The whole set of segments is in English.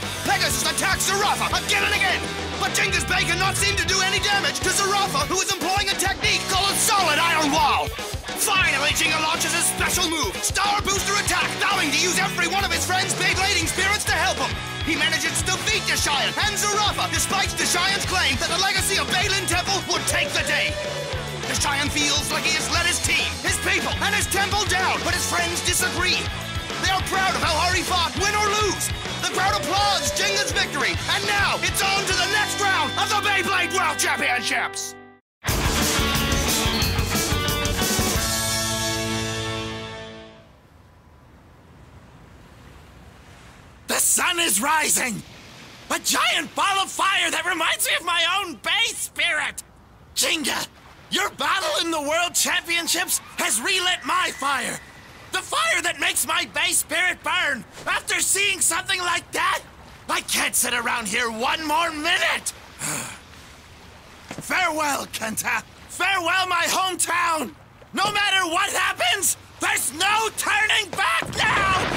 Pegasus. Pegasus attacks Zurafa again and again, but Gingka's Bey cannot seem to do any damage to Zurafa, who is employing a technique called Solid Iron Wall. Finally, Gingka launches his special move, Star Booster Attack, vowing to use every one of his friend's Beyblading spirits to help him. He manages to defeat Deshayan and Zurafa, despite Deshayan's claim that the legacy of Beylin Temple would take the day. Deshayan feels like he has let his team, his people, and his temple down, but his friends disagree. They are proud of how hard he fought, win or lose. The crowd applauds Gingka's victory, and now it's on to the next round of the Beyblade World Championships. The sun is rising! A giant ball of fire that reminds me of my own Bey spirit! Gingka, your battle in the World Championships has relit my fire! The fire that makes my base spirit burn! After seeing something like that, I can't sit around here one more minute! Farewell, Kenta! Farewell, my hometown! No matter what happens, there's no turning back now!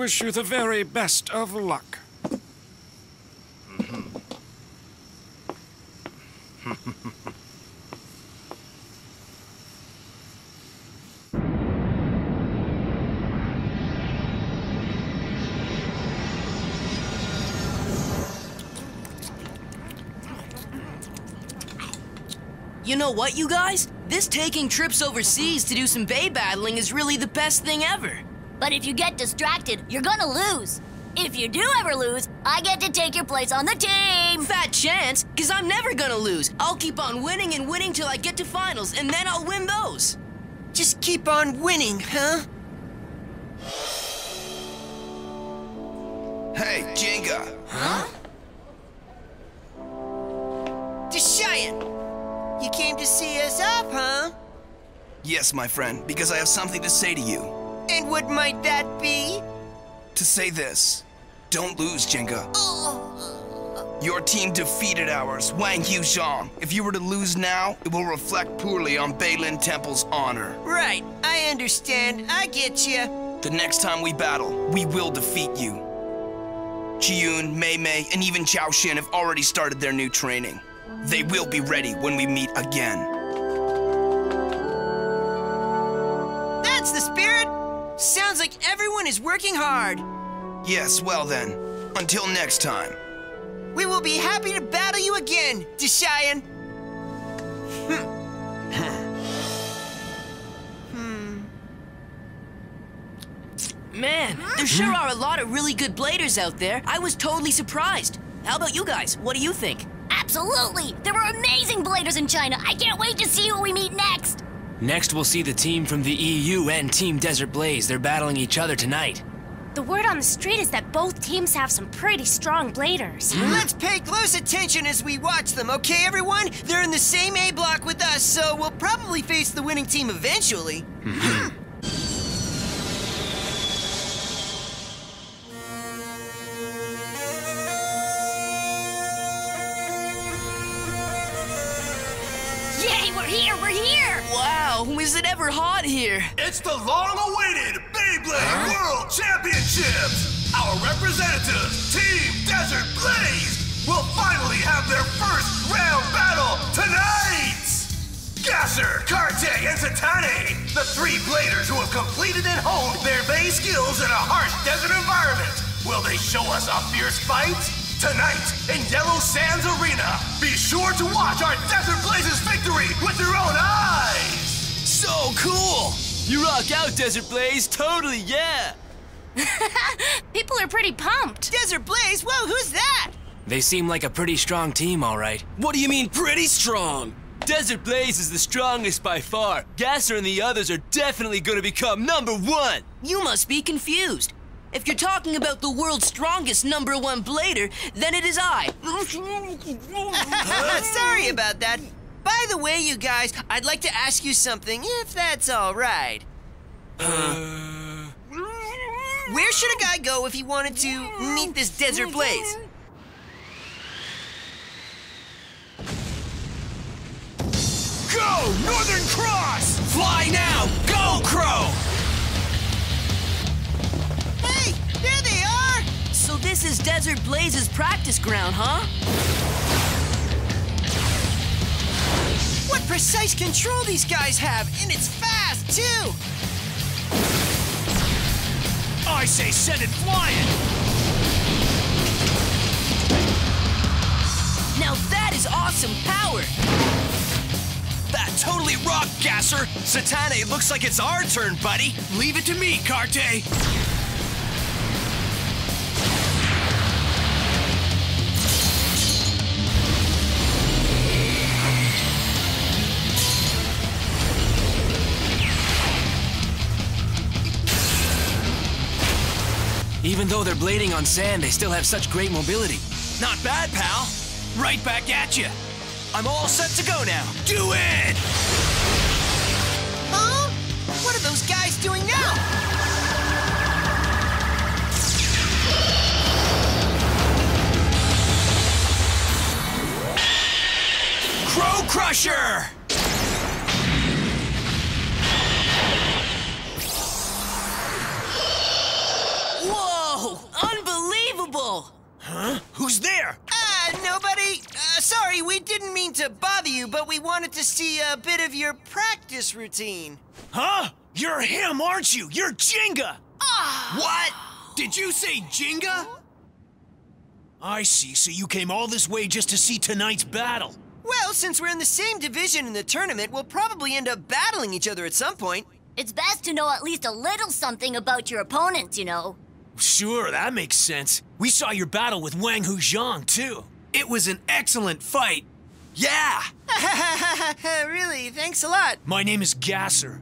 Wish you the very best of luck. You know what, you guys? This taking trips overseas to do some bey battling is really the best thing ever. But if you get distracted, you're gonna lose. If you do ever lose, I get to take your place on the team. Fat chance, because I'm never gonna lose. I'll keep on winning and winning till I get to finals, and then I'll win those. Just keep on winning, huh? Hey, Gingka. Deshayan! You came to see us up, huh? Yes, my friend, because I have something to say to you. And what might that be? To say this, don't lose, Gingka. Oh. Your team defeated ours, Wang Hu Zhong. If you were to lose now, it will reflect poorly on Beylin Temple's honor. Right, I understand. I get you. The next time we battle, we will defeat you. Chiyun, Mei Mei, and even Chao Xin have already started their new training. They will be ready when we meet again. Everyone is working hard. Yes, well then, until next time. We will be happy to battle you again, Deshayan. Hmm. Man, there sure are a lot of really good bladers out there. I was totally surprised. How about you guys? What do you think? Absolutely. There were amazing bladers in China. I can't wait to see who we meet next. Next, we'll see the team from the EU and Team Desert Blaze. They're battling each other tonight. The word on the street is that both teams have some pretty strong bladers. Hmm? Let's pay close attention as we watch them, okay, everyone? They're in the same A block with us, so we'll probably face the winning team eventually. Hmm. Hmm. Wow, is it ever hot here? It's the long-awaited Beyblade World Championships! Our representatives, Team Desert Blaze, will finally have their first round battle tonight! Gasser, Karte, and Satane, the three bladers who have completed and honed their Bey skills in a harsh desert environment. Will they show us a fierce fight? Tonight, in Yellow Sands Arena, be sure to watch our Desert Blazes victory with your own eyes! So cool! You rock out, Desert Blaze. Totally, yeah. People are pretty pumped. Desert Blaze? Whoa, who's that? They seem like a pretty strong team, all right. What do you mean, pretty strong? Desert Blaze is the strongest by far. Gasser and the others are definitely gonna become number one. You must be confused. If you're talking about the world's strongest number one blader, then it is I. Sorry about that. By the way, you guys, I'd like to ask you something, if that's all right. Uh. Where should a guy go if he wanted to meet this Desert Blaze? Go, Northern Cross! Fly now! Go, Crow! Hey, there they are! So this is Desert Blaze's practice ground, huh? What precise control these guys have, and it's fast, too! I say send it flying! Now that is awesome power! That totally rocked, Gasser! Satane, looks like it's our turn, buddy! Leave it to me, Karte! Even though they're blading on sand, they still have such great mobility. Not bad, pal. Right back at you! I'm all set to go now. Do it! Huh? What are those guys doing now? Crow Crusher! Unbelievable! Who's there? Ah, nobody? Uh, sorry, we didn't mean to bother you, but we wanted to see a bit of your practice routine. Huh? You're him, aren't you? You're Gingka! What? Did you say Gingka? I see, so you came all this way just to see tonight's battle. Well, since we're in the same division in the tournament, we'll probably end up battling each other at some point. It's best to know at least a little something about your opponents, you know. Sure, that makes sense. We saw your battle with Wang Hu Zhong, too. It was an excellent fight. Yeah! really, thanks a lot. My name is Gasser.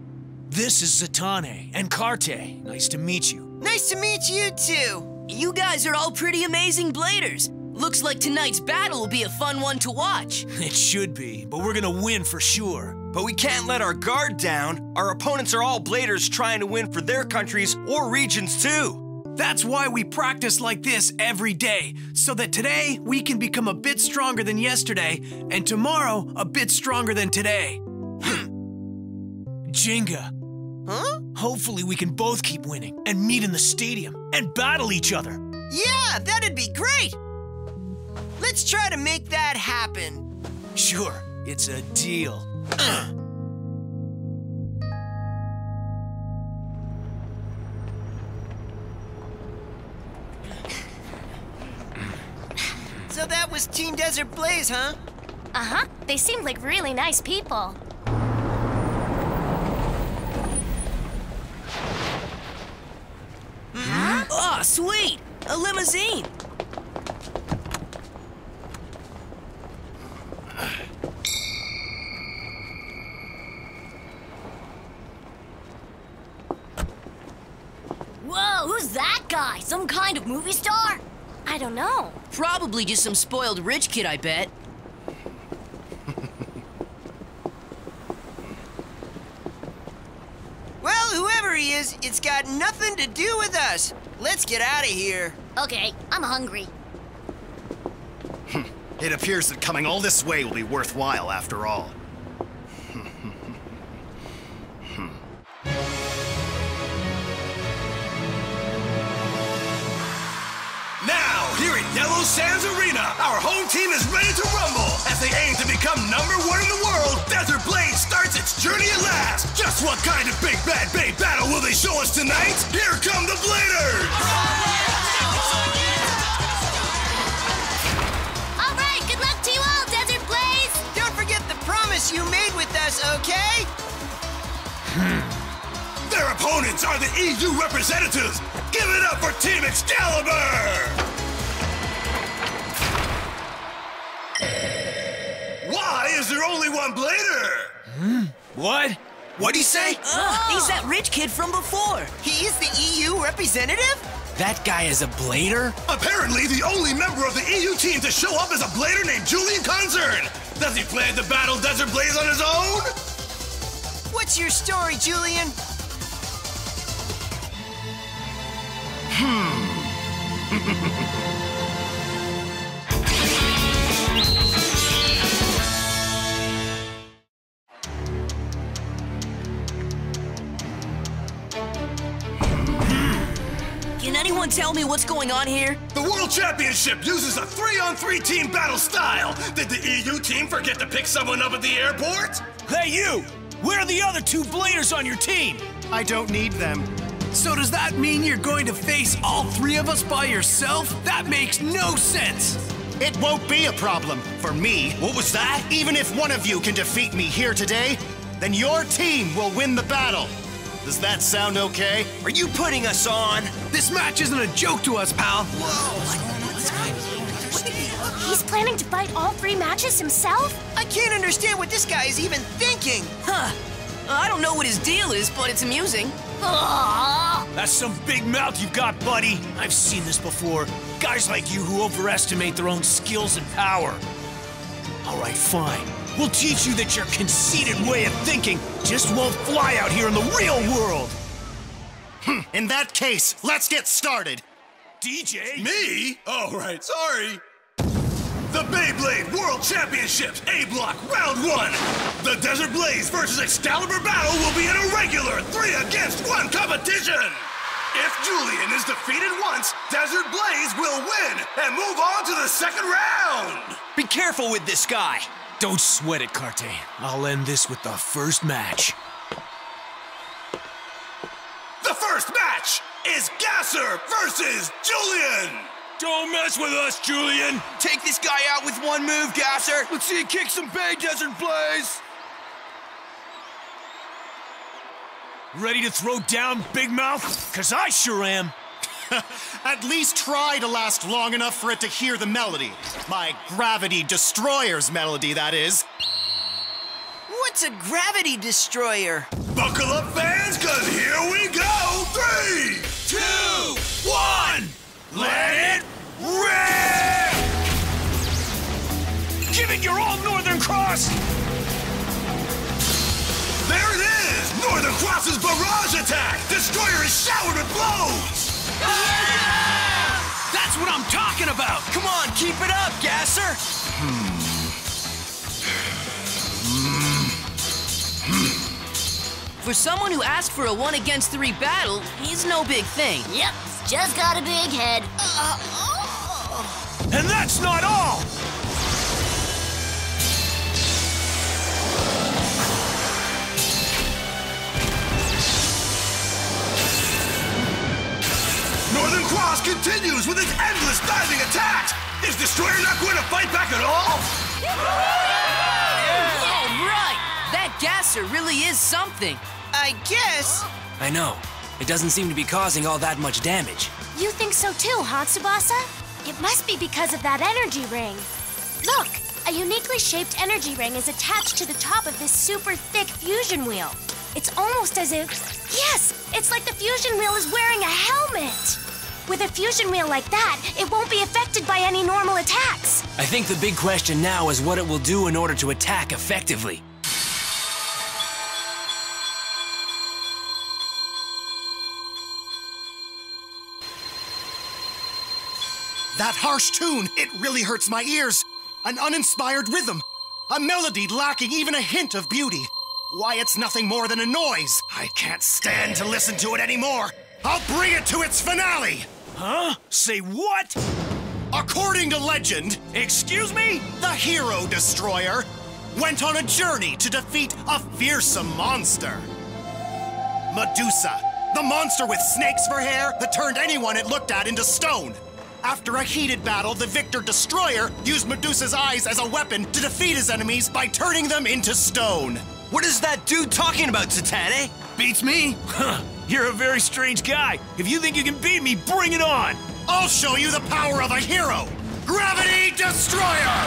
This is Zatane and Karte. Nice to meet you. Nice to meet you too. You guys are all pretty amazing bladers. Looks like tonight's battle will be a fun one to watch. It should be, but we're gonna win for sure. But we can't let our guard down. Our opponents are all bladers trying to win for their countries or regions too. That's why we practice like this every day, so that today we can become a bit stronger than yesterday, and tomorrow a bit stronger than today. Hmm. Gingka. Huh? Hopefully we can both keep winning and meet in the stadium and battle each other. Yeah, that'd be great. Let's try to make that happen. Sure, it's a deal. that was Team Desert Blaze, huh? Uh huh. They seemed like really nice people. Oh, sweet! A limousine! Probably just some spoiled rich kid, I bet. Well, whoever he is, it's got nothing to do with us. Let's get out of here. Okay, I'm hungry. Hmm. It appears that coming all this way will be worthwhile after all. Our home team is ready to rumble as they aim to become number one in the world. Desert Blaze starts its journey at last. Just what kind of big bad bey battle will they show us tonight? Here come the Bladers! All right, good luck to you all, Desert Blaze! Don't forget the promise you made with us, okay? Their opponents are the EU representatives. Give it up for Team Excalibur! Is there only one Blader? What? What'd he say? Uh, he's that rich kid from before. He is the EU representative? That guy is a blader? Apparently, the only member of the EU team to show up is a Blader named Julian Konzern. Does he plan to battle Desert Blaze on his own? What's your story, Julian? Can tell me what's going on here? The World Championship uses a three-on-three team battle style. Did the EU team forget to pick someone up at the airport? Hey, you! Where are the other two Bladers on your team? I don't need them. So does that mean you're going to face all three of us by yourself? That makes no sense! It won't be a problem for me. What was that? Even if one of you can defeat me here today, then your team will win the battle. Does that sound okay? Are you putting us on? This match isn't a joke to us, pal. Whoa. He's planning to fight all three matches himself? I can't understand what this guy is even thinking. Huh. I don't know what his deal is, but it's amusing. Aww. That's some big mouth you've got, buddy. I've seen this before. Guys like you who overestimate their own skills and power. All right, fine. We'll teach you that your conceited way of thinking just won't fly out here in the real world. Hmm, In that case, let's get started. DJ? Me? Oh, right, sorry. The Beyblade World Championships A Block Round 1. The Desert Blaze versus Excalibur battle will be an irregular three against one competition. If Julian is defeated once, Desert Blaze will win and move on to the second round. Be careful with this guy. Don't sweat it, Carte. I'll end this with the first match. The first match is Gasser versus Julian. Don't mess with us, Julian. Take this guy out with one move, Gasser. Let's see you kick some Bay Desert Blaze. Ready to throw down, Big Mouth? Cause I sure am. At least try to last long enough for it to hear the melody. My Gravity Destroyer's melody, that is. What's a gravity destroyer? Buckle up, fans, cause here we go. Three, Two, one. Let it rip! Give it your all Northern Cross! There it is! Northern Cross's barrage attack! Destroyer is showered with blows! That's what I'm talking about! Come on, keep it up, Gasser. For someone who asked for a one against three battle, he's no big thing. Yep, just got a big head. And that's not all! Northern Cross continues with its endless diving attacks! Is Destroyer not going to fight back at all? All right! That gasser really is something. I guess. I know. It doesn't seem to be causing all that much damage. You think so too, huh, Tsubasa? It must be because of that energy ring. Look, a uniquely shaped energy ring is attached to the top of this super thick fusion wheel. It's almost as if. Yes! It's like the fusion wheel is wearing a helmet! With a fusion wheel like that, it won't be affected by any normal attacks. I think the big question now is what it will do in order to attack effectively. That harsh tune, it really hurts my ears. An uninspired rhythm. A melody lacking even a hint of beauty. Why, it's nothing more than a noise. I can't stand to listen to it anymore. I'll bring it to its finale. Huh? Say what? According to legend, Excuse me? the Hero Destroyer went on a journey to defeat a fearsome monster. Medusa, the monster with snakes for hair that turned anyone it looked at into stone. After a heated battle, the Victor Destroyer used Medusa's eyes as a weapon to defeat his enemies by turning them into stone. What is that dude talking about, Satane? Beats me? Huh. You're a very strange guy. If you think you can beat me, bring it on! I'll show you the power of a hero! Gravity Destroyer!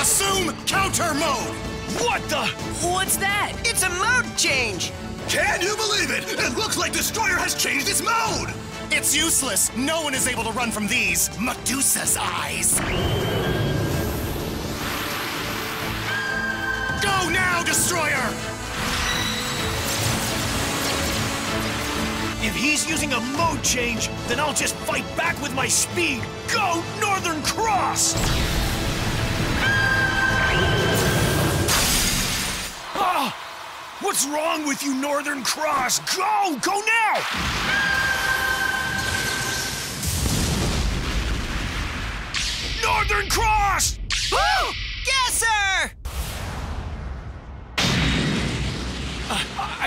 Assume counter mode! What the? What's that? It's a mode change! Can you believe it? It looks like Destroyer has changed its mode! It's useless. No one is able to run from these. Medusa's eyes. Go now, Destroyer! If he's using a mode change, then I'll just fight back with my speed. Go, Northern Cross! Ah! What's wrong with you, Northern Cross? Go! Go now! Northern Cross! Woo! Gasser! I,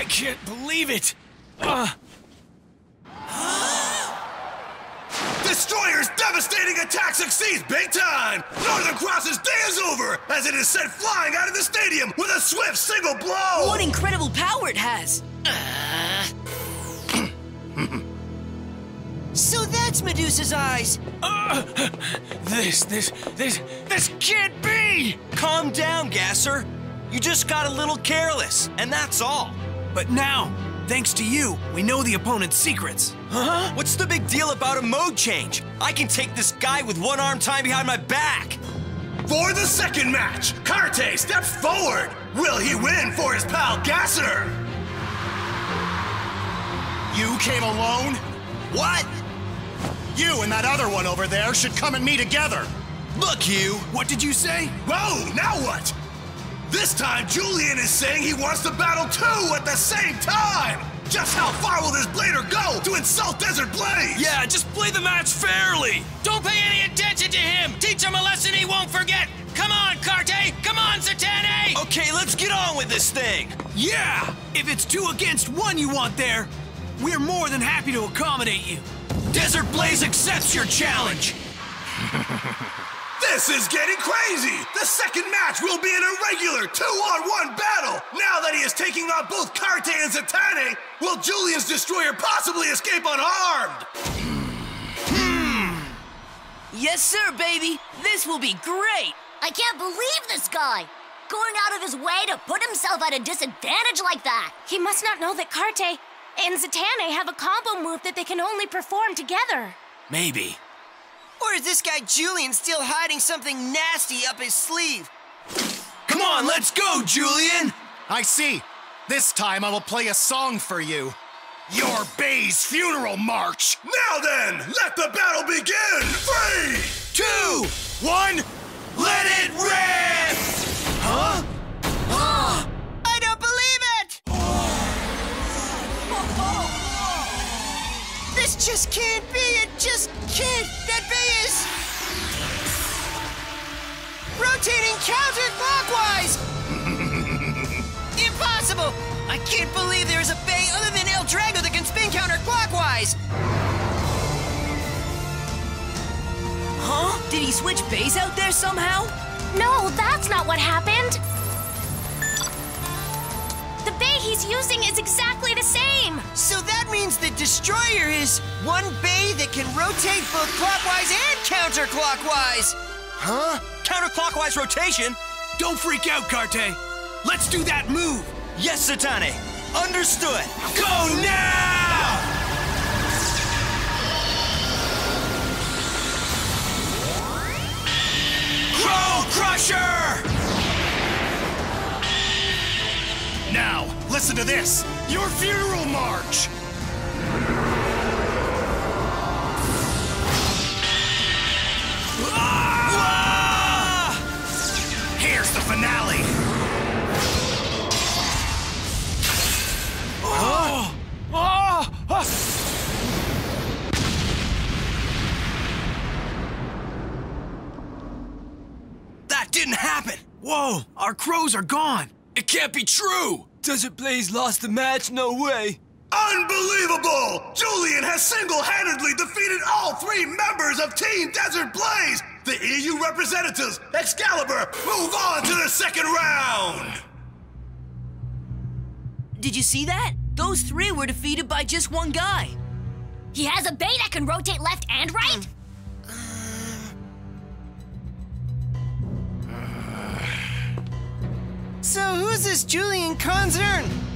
I can't believe it. Uh, Destroyer's devastating attack succeeds big time! Northern Cross's day is over as it is sent flying out of the stadium with a swift single blow! What incredible power it has! So that's Medusa's eyes. uh, this, this, this, this can't be! Calm down, Gasser. You just got a little careless, and that's all. But now, thanks to you, we know the opponent's secrets. Huh? What's the big deal about a mode change? I can take this guy with one arm tied behind my back. For the second match, Karte steps forward. Will he win for his pal Gasser? You came alone? What? You and that other one over there should come and me together. Look, you. What did you say? Whoa, now what? This time, Julian is saying he wants to battle two at the same time! Just how far will this blader go to insult Desert Blaze? Yeah, just play the match fairly. Don't pay any attention to him! Teach him a lesson he won't forget! Come on, Karte! Come on, Satane! Okay, let's get on with this thing. Yeah! If it's two against one you want there, we're more than happy to accommodate you. Desert Blaze accepts your challenge. This is getting crazy! The second match will be an irregular two-on-one battle! Now that he is taking on both Karte and Satane, will Julian's destroyer possibly escape unharmed? Hmm. Yes, sir, baby! This will be great! I can't believe this guy! Going out of his way to put himself at a disadvantage like that! He must not know that Karte and Zatanne have a combo move that they can only perform together. Maybe. Or is this guy Julian still hiding something nasty up his sleeve? Come on, let's go, Julian! I see. This time I will play a song for you. Your Bey's funeral march. Now then, let the battle begin! Three, Two, one, Let it rip! Just can't be. It just can't. That bey is rotating counterclockwise. Impossible! I can't believe there is a bey other than L-Drago that can spin counterclockwise. Huh? Did he switch beys out there somehow? No, that's not what happened. The bey he's using is exactly the same. Means the destroyer is one bey that can rotate both clockwise and counterclockwise. Huh? Counterclockwise rotation? Don't freak out, Carte. Let's do that move. Yes, Satane. Understood. Go now! Crow Crusher! Now, listen to this. Your funeral march. Our crows are gone. It can't be true. Desert Blaze lost the match? No way. Unbelievable! Julian has single-handedly defeated all three members of Team Desert Blaze! The EU representatives, Excalibur, move on to the second round! Did you see that? Those three were defeated by just one guy. He has a bey that can rotate left and right? So who's this Julian Konzern?